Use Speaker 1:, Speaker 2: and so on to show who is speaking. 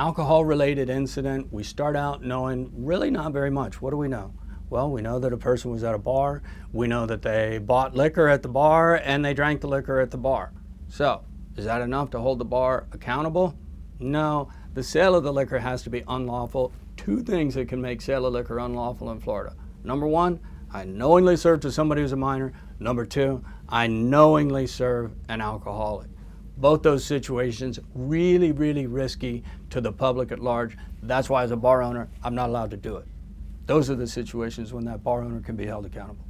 Speaker 1: alcohol related incident, we start out knowing really not very much. What do we know? Well, we know that a person was at a bar. We know that they bought liquor at the bar and they drank the liquor at the bar. So, is that enough to hold the bar accountable? No. The sale of the liquor has to be unlawful. Two things that can make sale of liquor unlawful in Florida. Number one, I knowingly serve to somebody who's a minor. Number two, I knowingly serve an alcoholic. Both those situations really, really risky to the public at large. That's why, as a bar owner, I'm not allowed to do it. Those are the situations when that bar owner can be held accountable.